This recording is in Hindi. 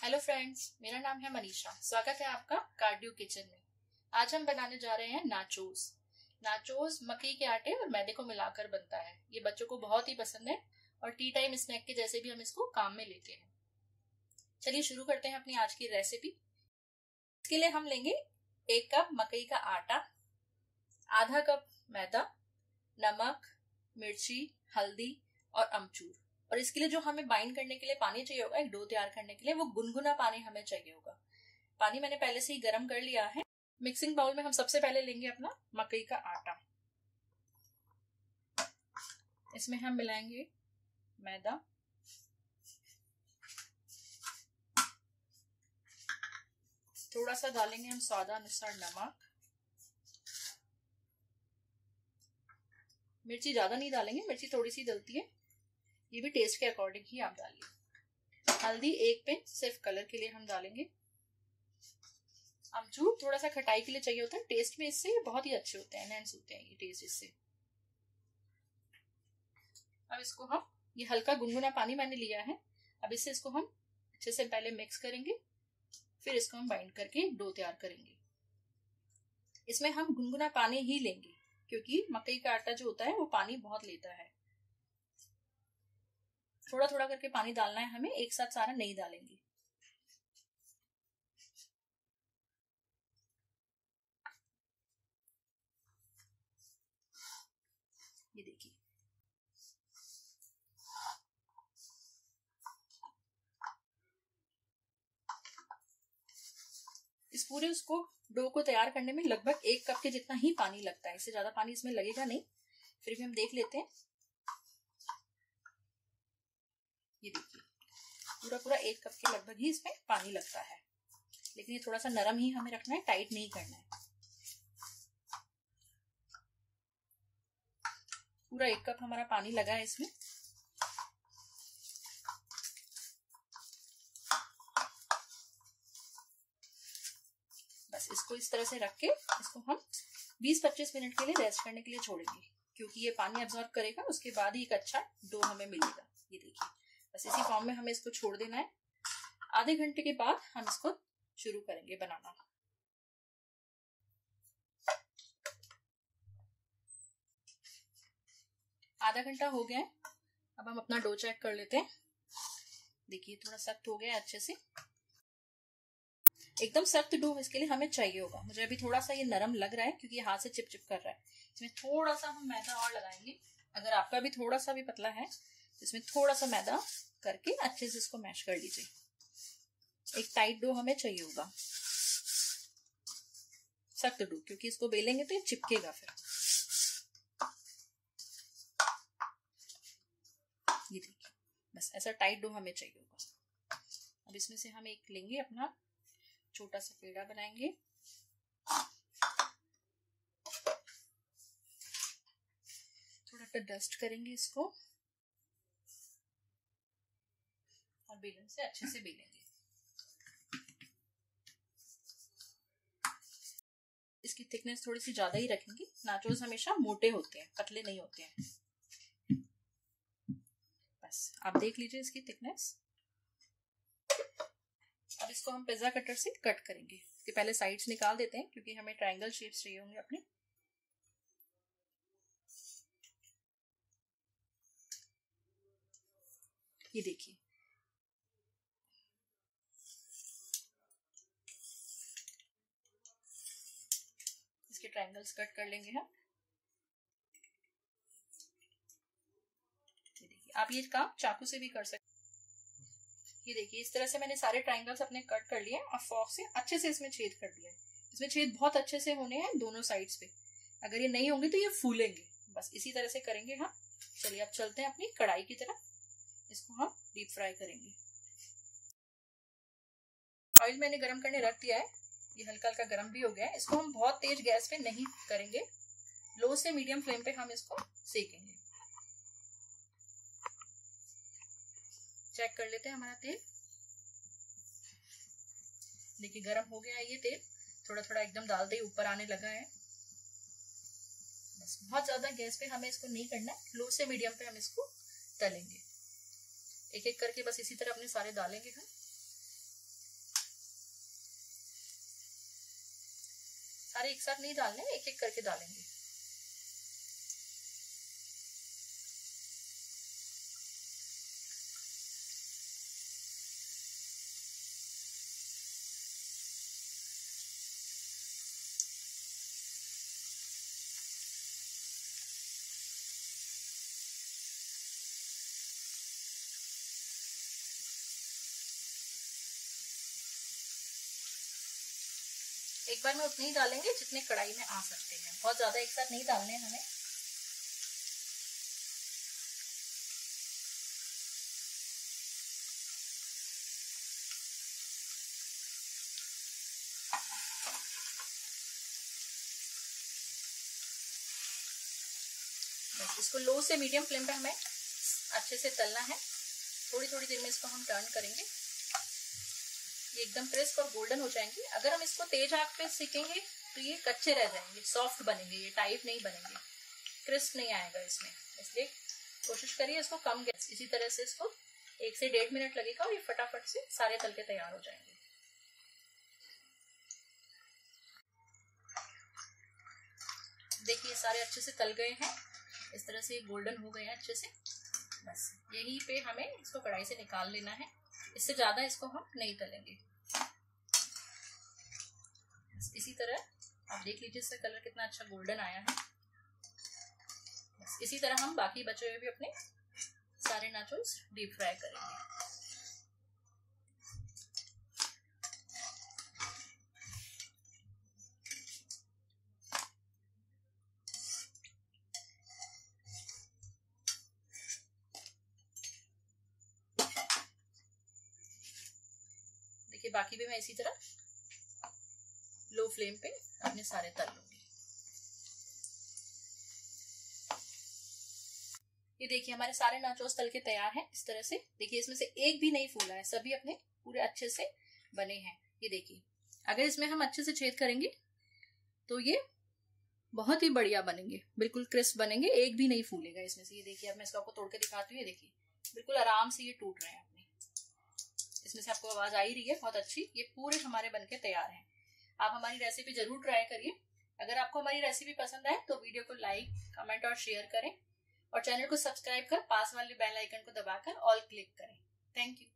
हेलो फ्रेंड्स मेरा नाम है मनीषा। स्वागत है आपका कार्डियो किचन में। आज हम बनाने जा रहे हैं नाचोस नाचोस मकई के आटे और मैदे को मिलाकर बनता है। ये बच्चों को बहुत ही पसंद है और टी टाइम स्नैक के जैसे भी हम इसको काम में लेते हैं। चलिए शुरू करते हैं अपनी आज की रेसिपी इसके लिए हम लेंगे एक कप मकई का आटा, आधा कप मैदा, नमक, मिर्ची, हल्दी और अमचूर। और इसके लिए जो हमें बाइंड करने के लिए पानी चाहिए होगा, एक डो तैयार करने के लिए, वो गुनगुना पानी हमें चाहिए होगा। पानी मैंने पहले से ही गर्म कर लिया है। मिक्सिंग बाउल में हम सबसे पहले लेंगे अपना मकई का आटा। इसमें हम मिलाएँगे मैदा। थोड़ा सा डालेंगे हम स्वादानुसार नमक। मिर्ची ज़्यादा नहीं डालेंगे, मिर्ची थोड़ी सी डलती है। ये भी टेस्ट के अकॉर्डिंग ही आप डालिए। हल्दी एक पिंच सिर्फ़ कलर के लिए हम डालेंगे। अमचूर थोड़ा सा खटाई के लिए चाहिए होता है टेस्ट में इससे बहुत ही अच्छे होते हैं होते हैं ये टेस्ट इससे। अब इसको हम, ये हल्का गुनगुना पानी मैंने लिया है। अब इससे इसको हम अच्छे से पहले मिक्स करेंगे, फिर इसको हम बाइंड करके डो तैयार करेंगे। इसमें हम गुनगुना पानी ही लेंगे, क्योंकि मकई का आटा जो होता है, वो पानी बहुत लेता है। थोड़ा थोड़ा करके पानी डालना है हमें, एक साथ सारा नहीं डालेंगे। ये देखिए। इस पूरे उसको डो को तैयार करने में लगभग एक कप के जितना ही पानी लगता है। इससे ज़्यादा पानी इसमें लगेगा नहीं। फिर भी हम देख लेते हैं। ये देखिए पूरा पूरा एक कप के लगभग ही इसमें पानी लगता है। लेकिन ये थोड़ा सा नरम ही हमें रखना है, टाइट नहीं करना है। पूरा एक कप हमारा पानी लगा है इसमें। बस इसको इस तरह से रख के इसको हम 20-25 मिनट के लिए रेस्ट करने के लिए छोड़ेंगे, क्योंकि ये पानी अब्जॉर्ब करेगा, उसके बाद ही एक अच्छा डो हमें मिलेगा। ये देखिए। बस इसी फॉर्म में हमें इसको छोड़ देना है। आधे घंटे के बाद हम इसको शुरू करेंगे बनाना। आधा घंटा हो गया है। अब हम अपना डो चेक कर लेते हैं। देखिए, थोड़ा सख्त हो गया अच्छे से। एकदम सख्त डो इसके लिए हमें चाहिए होगा। मुझे अभी थोड़ा सा ये नरम लग रहा है क्योंकि हाथ से चिप चिप कर रहा है। इसमें थोड़ा सा हम मैदा और लगाएँगे। अगर आपका भी थोड़ा सा भी पतला है इसमें थोड़ा सा मैदा करके अच्छे से इसको मैश कर लीजिए। एक टाइट डो हमें चाहिए होगा। सख्त डो क्योंकि इसको बेलेंगे तो ये चिपकेगा फिर। ये देखिए, बस ऐसा टाइट डो हमें चाहिए होगा। अब इसमें से हम एक लेंगे अपना छोटा सा पेड़ा बनाएँगे। थोड़ा सा डस्ट करेंगे इसको और बेलन से अच्छे से बेलेंगे। इसकी थिकनेस थोड़ी सी ज़्यादा ही रखेंगे। नाचोस हमेशा मोटे होते हैं, पतले नहीं होते हैं। बस, आप देख लीजिए इसकी थिकनेस अब इसको हम पिज्जा कटर से कट करेंगे। इसके पहले साइड्स निकाल देते हैं, क्योंकि हमें ट्रायंगल शेप्स चाहिए होंगे अपने। ये देखिए इसके ट्रायंगल्स कट कर लेंगे हम। ये देखिए, आप ये काम चाकू से भी कर सकते ये देखिए, इस तरह से मैंने सारे ट्रायंगल्स अपने कट कर लिए और फॉक से अच्छे से इसमें छेद कर दिया है। इसमें छेद बहुत अच्छे से होने हैं दोनों साइड्स पे। अगर ये नहीं होंगे तो ये फूलेंगे। बस इसी तरह से करेंगे हम। चलिए, अब चलते हैं अपनी कढ़ाई की तरफ़। इसको हम डीप फ्राई करेंगे। ऑयल मैंने गरम करने रख दिया है। ये हल्का हल्का गर्म भी हो गया है। इसको हम बहुत तेज गैस पे नहीं करेंगे। लो से मीडियम फ्लेम पे हम इसको सेकेंगे। चेक कर लेते हैं हमारा तेल। देखिए, गरम हो गया है ये तेल। थोड़ा थोड़ा एकदम डालते ही ऊपर आने लगा है। बस बहुत ज़्यादा गैस पे हमें इसको नहीं करना है। लो से मीडियम पे हम इसको तलेंगे। एक एक करके बस इसी तरह अपने सारे डालेंगे हम। सारे एक साथ नहीं डालने एक एक करके डालेंगे। एक बार में उतने ही डालेंगे जितने कढ़ाई में आ सकते हैं। बहुत ज़्यादा एक साथ नहीं डालने हमें। इसको लो से मीडियम फ्लेम पे हमें अच्छे से तलना है। थोड़ी थोड़ी देर में इसको हम टर्न करेंगे। एकदम क्रिस्प और गोल्डन हो जाएँगे। अगर हम इसको तेज आग पे सीखेंगे तो ये कच्चे रह जाएँगे सॉफ्ट बनेंगे, ये टाइट नहीं बनेंगे। क्रिस्प नहीं आएगा इसमें। इसलिए कोशिश करिए इसको कम गैस इसी तरह से इसको एक से डेढ़ मिनट लगेगा और ये फटाफट से सारे तल के तैयार हो जाएँगे। देखिए, सारे अच्छे से तल गए हैं। इस तरह से गोल्डन हो गए हैं अच्छे से। बस, यही पे हमें इसको कढ़ाई से निकाल लेना है। इससे ज़्यादा इसको हम नहीं तलेंगे। इसी तरह, आप देख लीजिए इसका कलर कितना अच्छा गोल्डन आया है। इसी तरह हम बाकी बचे हुए भी अपने सारे नाचोस डीप फ्राई करेंगे। बाकी भी मैं इसी तरह लो फ्लेम पे अपने सारे तल लूँगी। ये देखिए, हमारे सारे नाचोस तल के तैयार हैं इस तरह से। देखिए, इसमें से एक भी नहीं फूला है, सभी अपने पूरे अच्छे से बने हैं। ये देखिए, अगर इसमें हम अच्छे से छेद करेंगे तो ये बहुत ही बढ़िया बनेंगे, बिल्कुल क्रिस्प बनेंगे, एक भी नहीं फूलेगा इसमें से। ये देखिए, अब मैं इसको आपको तोड़ के दिखाती हूँ, ये देखिए, बिल्कुल आराम से ये टूट रहे हैं। इसमें से आपको आवाज़ आ ही रही है, बहुत अच्छी। ये पूरे हमारे बनके तैयार हैं। आप हमारी रेसिपी ज़रूर ट्राई करिए। अगर आपको हमारी रेसिपी पसंद आए तो वीडियो को लाइक कमेंट और शेयर करें। और चैनल को सब्सक्राइब कर, पास वाले बेल आइकन को दबाकर ऑल क्लिक करें। Thank you